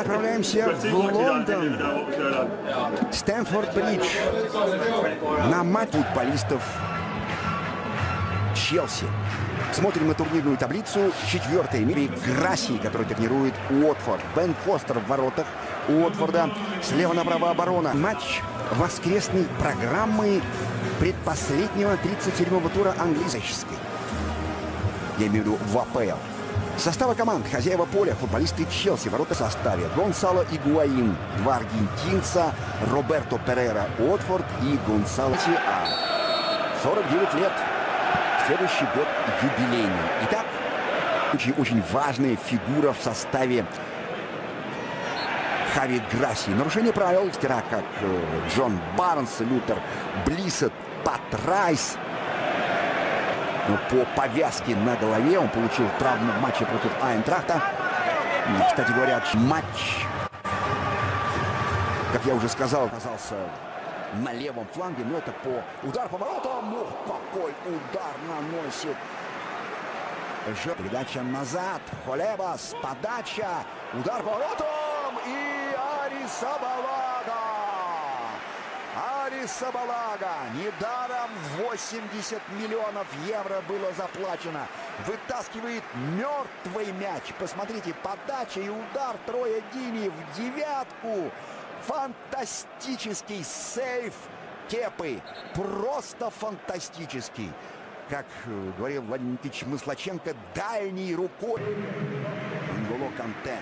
Отправляемся в Лондон. Стэнфорд-Бридж. На мать футболистов Челси. Смотрим на турнирную таблицу. Четвертое мире Грасси, который тренирует Уотфорд. Бен Фостер в воротах Уотфорда. Слева направо оборона. Матч воскресной программы предпоследнего 37-го тура английской. Я имею в виду в АПЛ. Состава команд. Хозяева поля. Футболисты Челси. Ворота в составе. Гонсало Игуаин. Два аргентинца. Роберто Перейра Уотфорд и Гонсало А. 49 лет. Следующий год юбилейный. Итак, очень, очень важная фигура в составе Хави Грасси. Нарушение правил, мастера как э, Джон Барнс, Лютер Блиссет, Пат Райс. По повязке на голове он получил травму в матче против Айнтрахта. Кстати говоря, матч, как я уже сказал, оказался на левом фланге, но это по удар по воротам. Ох, какой удар наносит. Же передача назад. Холебас, подача, удар по воротам и Арисабалага. Арисабалага. Недаром 80 миллионов евро было заплачено. Вытаскивает мертвый мяч. Посмотрите, подача и удар Троя Дини в девятку. Фантастический сейф Кепы. Просто фантастический. Как э, говорил Владимир Никитич Мыслаченко, дальней рукой. Нголо Канте.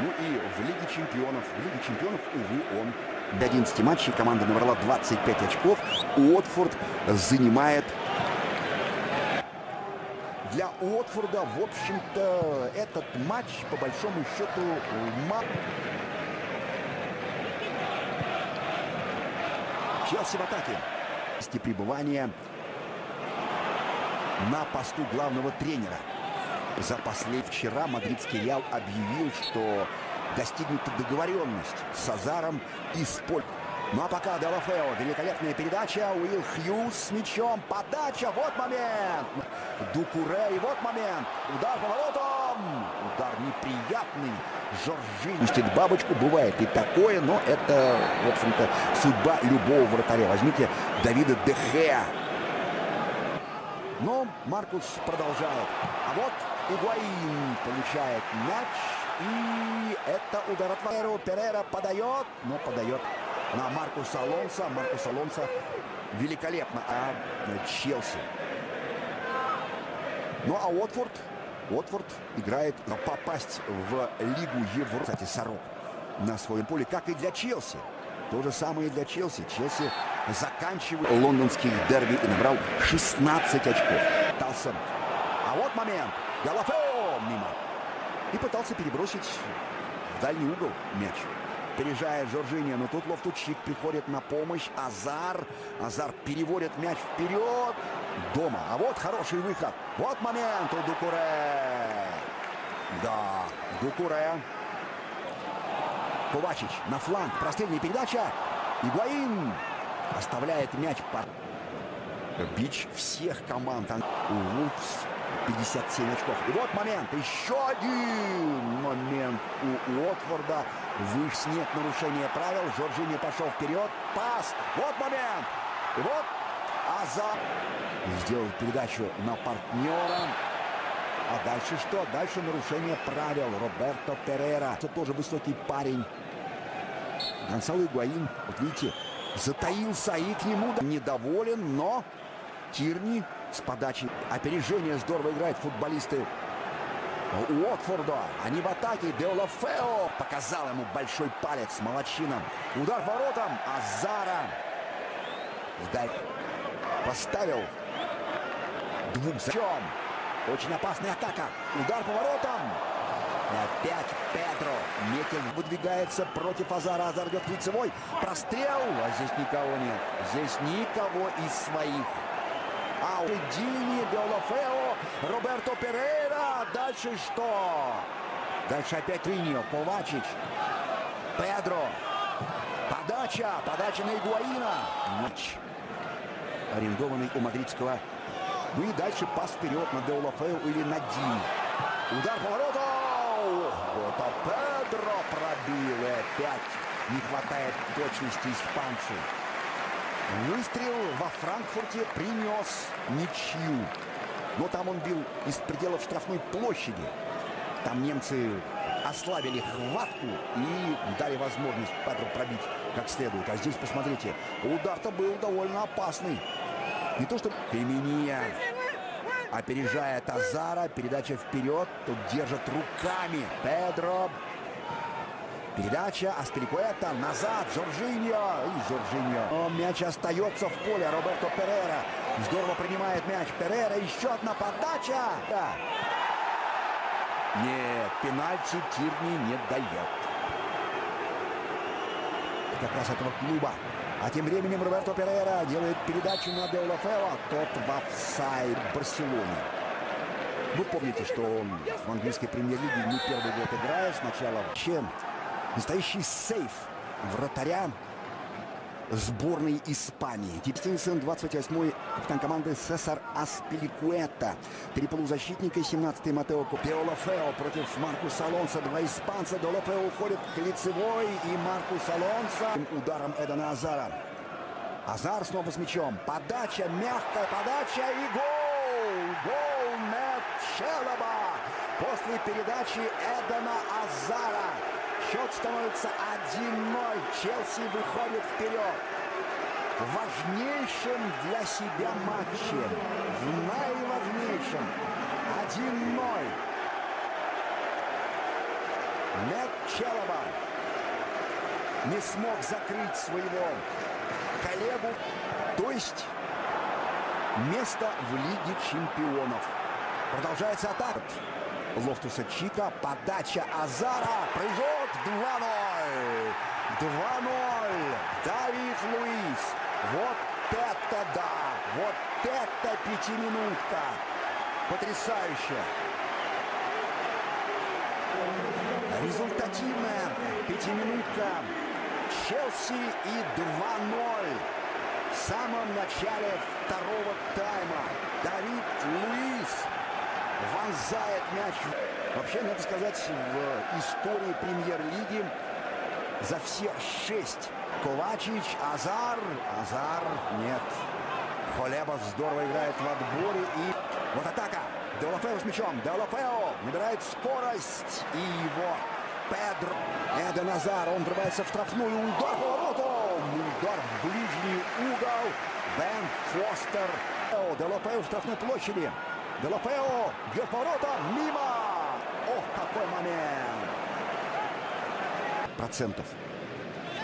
Ну и в Лиге чемпионов. В Лиге чемпионов, увы, он до 11 матчей. Команда набрала 25 очков. Уотфорд занимает для Уотфорда, в общем-то, этот матч, по большому счету, мат. Челси в атаке. Пребывания на посту главного тренера. За послед вчера мадридский Реал объявил, что достигнута договоренность с Азаром и Спольк. Ну а пока Делафео, великолепная передача, Уилл Хьюз с мячом, подача, вот момент, Дукуре, и вот момент, удар по воротам, удар неприятный, Жоржин. Пустит бабочку, бывает и такое, но это, в общем-то, судьба любого вратаря. Возьмите Давида Дехеа. Но Маркус продолжает. А вот Игуаин получает мяч. И это удар от Валеру. Перера подает, но подает на Маркуса Алонса. Маркус Алонса великолепно. А Челси. Ну а Уотфорд Уотфорд играет попасть в Лигу Европы. Кстати, Сорок на своем поле, как и для Челси. То же самое и для Челси. Челси заканчивает лондонских дерби и набрал 16 очков. Талсон. А вот момент. Мимо. И пытался перебросить в дальний угол мяч. Переезжает Жоржиния, но тут Лофтучик приходит на помощь. Азар. Азар переводит мяч вперед. Дома. А вот хороший выход. Вот момент у Дукуре. Да, Дукуре. Ковачич на фланг. Прострельная передача. Игуаин оставляет мяч. По... Бич всех команд. У Вулфс 57 очков. И вот момент. Еще один момент у Уотфорда. Выш нет нарушения правил. Жоржини пошел вперед. Пас. Вот момент. И вот Азар сделал передачу на партнера. А дальше что? Дальше нарушение правил. Роберто Перера. Это тоже высокий парень. Гонсало Игуаин, вот видите, затаился и к нему недоволен, но Тирни с подачей. Опережение здорово играют футболисты Уотфорда. Они в атаке. Деолафео показал ему большой палец молочином. Удар воротом. Азара вдаль поставил двух зачем. Очень опасная атака. Удар по воротам. Опять Педро. Метель выдвигается против Азара. Азар идет лицевой. Прострел. А здесь никого нет. Здесь никого из своих. А Дини, Деолафео, Роберто Перейра. Дальше что? Дальше опять Риньо, Ковачич, Педро. Подача, подача на Игуаина. Матч арендованный у мадридского. Ну и дальше пас вперед на Деолафео или на Ди. Удар по воротам. работа. Педро пробил. И опять не хватает точности испанцу. Выстрел во Франкфурте принес ничью. Но там он бил из пределов штрафной площади. Там немцы ослабили хватку и дали возможность Петру пробить как следует. А здесь, посмотрите, удар-то был довольно опасный. Не то что Феминия опережает Азара. Передача вперед. Тут держит руками Педро. Передача Аспиликуэта назад. Жоржиньо. И Жоржиньо. Мяч остается в поле. Роберто Перера. Здорово принимает мяч. Перера. Еще одна подача. Да. Нет, пенальти Тирни не дает. Как раз этого клуба. А тем временем Роберто Перейра делает передачу на Деулафео. Тот в офсайд Барселоны. Вы помните, что он в английской премьер-лиге не первый год играет. Сначала чем настоящий сейф вратаря сборной Испании. Типстинсен, 28-й капитан команды Сесар Аспиликуэта. Три полузащитника, 17-й Матео Пеолафео против Маркуса Алонса. Два испанца. Долафео уходит к лицевой и Маркус Алонсо ударом Эдана Азара. Азар снова с мячом. Подача, мягкая подача и гол! Гол Мэтт Челаба после передачи Эдана Азара. Счет становится 1-0. Челси выходит вперед. В важнейшем для себя матче. В наиважнейшем. 1-0. Нет Челоба не смог закрыть своего коллегу. То есть место в Лиге чемпионов. Продолжается атака. Лофтуса Чика. Подача Азара. Прыжок 2-0. 2-0. Давид Луис. Вот это да. Вот это пятиминутка. Потрясающе. Результативная пятиминутка. Челси и 2-0. В самом начале второго тайма Давид Луис мяч. Вообще, надо сказать, в истории премьер-лиги за все шесть Ковачич, Азар, Азар, нет. Холебов здорово играет в отборе и вот атака. Деолафео с мячом. Деолафео набирает скорость и его Педро. Эден Азар, он врывается в штрафную. Удар по воротам. Удар в ближний угол. Бен Фостер. Делопео в штрафной площади. Делопео бьет поворота. Мимо. Ох, какой момент. Процентов.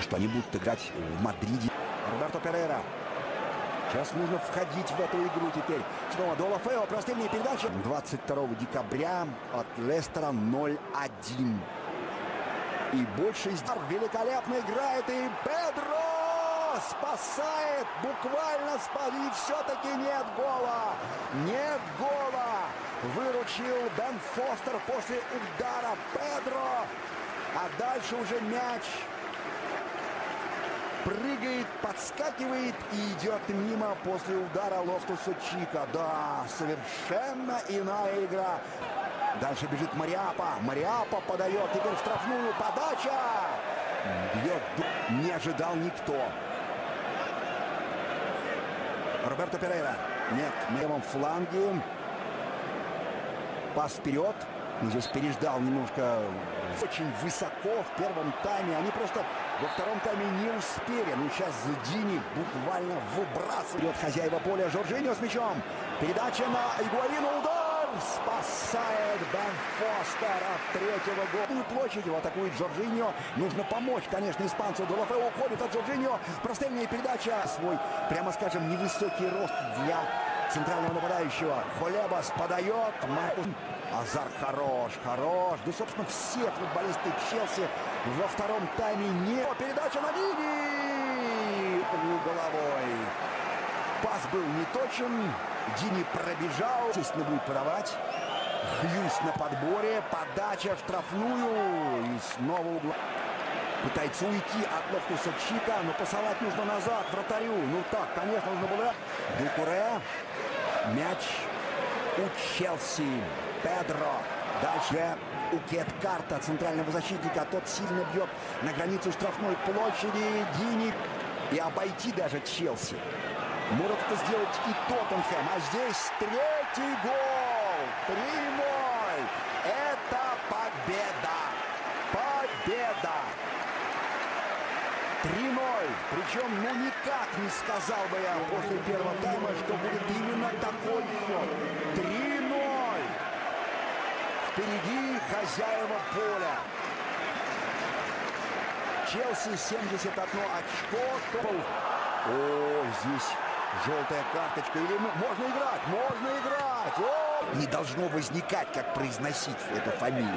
Что они будут играть в Мадриде. Роберто Перейра. Сейчас нужно входить в эту игру теперь. Снова Долафео. Простильные передачи. 22 декабря от Лестера 0-1. И больше из... Великолепно играет и Педро спасает, буквально спасит. Все-таки нет гола. Нет гола. Выручил Бен Фостер после удара Педро. А дальше уже мяч прыгает, подскакивает и идет мимо после удара Лофтуса Чика. Да, совершенно иная игра. Дальше бежит Мариапа. Мариапа подает. Теперь штрафную подача. Бьет. Не ожидал никто. Роберто Перейра. Нет, на левом фланге. Пас вперед. Здесь переждал немножко очень высоко в первом тайме. Они просто во втором тайме не успели. Ну, сейчас Дини буквально выбрасывает хозяева поля Жоржиньо с мячом. Передача на Игуарину. Удар! спасает Бен Фостер от третьего гола. площадь его атакует Жоржиньо. Нужно помочь, конечно, испанцу. Долофео уходит от Жоржиньо. Простельная передача. Свой, прямо скажем, невысокий рост для центрального нападающего. Холебас подает. Маркус. Азар хорош, хорош. Да, собственно, все футболисты Челси во втором тайме не... Передача на Вини! Головой. Пас был не точен. Дини пробежал. Естественно, будет подавать. Хьюз на подборе. Подача в штрафную. И снова угла. Пытается уйти от Лофтуса Чика, но посылать нужно назад вратарю. Ну так, конечно, нужно было. Дукуре. Мяч у Челси. Педро. Дальше у Кет Карта, центрального защитника. Тот сильно бьет на границу штрафной площади. Дини. И обойти даже Челси. Может это сделать и Тоттенхэм. А здесь третий гол. 3-0. Это победа. Победа. 3-0. Причем, ну никак не сказал бы я после первого тайма, что будет именно такой счет. 3-0. Впереди хозяева поля. Челси 71 очко. О, здесь желтая карточка. Или можно играть, можно играть. О! Не должно возникать, как произносить эту фамилию.